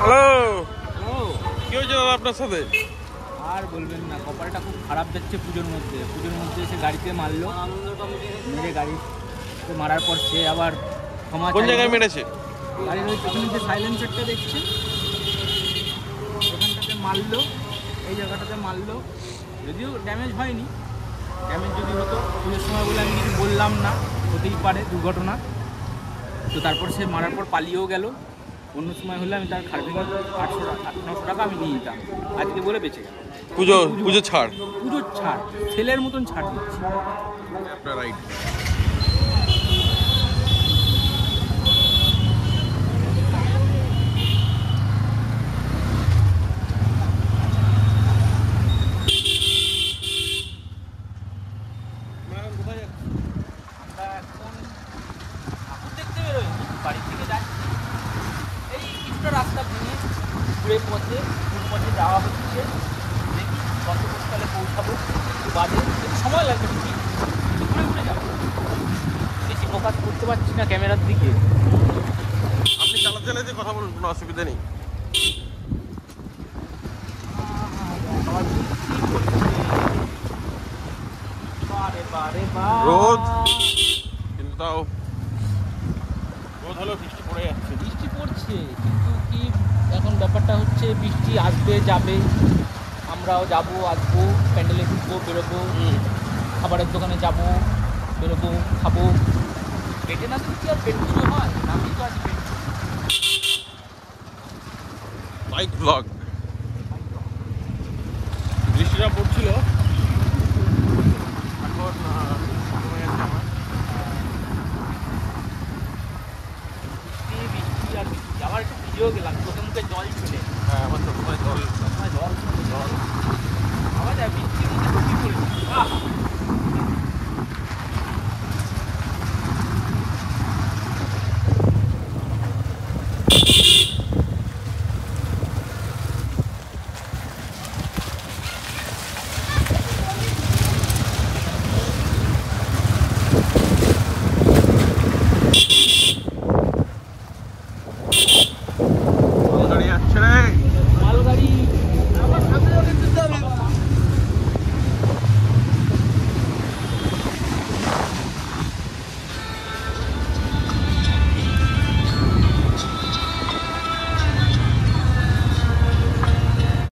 Hello ও কি হয়েছে দাদা আপনার সাথে? আর বলবেন না কপালটা খুব খারাপ যাচ্ছে পুজোর মধ্যে। পুজোর মধ্যে এসে গাড়িতে মারলো। মেরে গাড়িতে মারার পর সে আবার ক্ষমা কোন জায়গায় মেরেছে? গাড়ির ওই পেছনে যে সাইলেন্সারটা দেখছেন? ওখানটাতে মারলো এই জায়গাটাতে মারলো। যদিও ড্যামেজ হয়নি। ড্যামেজ যদি হতো পুজোর সময় বলে আমি কিছু বললাম না হতেই পারে দুর্ঘটনা। তো তারপর সে মারার পর পালিয়েও গেল। অন্য সময় হলে আমি তার খার্বিং আটশো টাকা নশো টাকা আমি নিয়ে নিতাম আজকে বলে বেঁচে গেল পুজো পুজো ছাড়? পুজোর ছাড় ছেলের মতন ছাড় দিচ্ছি। রাইট আমরা ঘুরে পথে ঘুর পথে যাওয়া হচ্ছে। দেখি গন্তব্যস্থলে পৌঁছাবো একটু একটু সময় লাগবে ঠিকই ঘুরে ঘুরে যাব। বেশি ফোকাস করতে পারছি না ক্যামেরার দিকে। আপনি চালাতে চালাতে কথা বলুন কোনো অসুবিধা নেই। রোদ। কিন্তু তাও রোদ হলেও বৃষ্টি পড়ে যাচ্ছে। বৃষ্টি পড়ছে। ব্যাপারটা হচ্ছে বৃষ্টি আসবে যাবে। আমরাও যাব আসব প্যান্ডেলে ঢুকবো বেরোবো। খাবারের দোকানে যাব বেরোবো খাব। পেটে না কি আর পেট পুজো হয়? নামই তো আছে পেট। বাইক ব্লগ বৃষ্টিটা পড়ছিল। এখন আহ, কমে গেছে আমার। বৃষ্টি বৃষ্টি আর বৃষ্টি গেলাম প্রথম জল ছিল হ্যাঁ আমার তো জল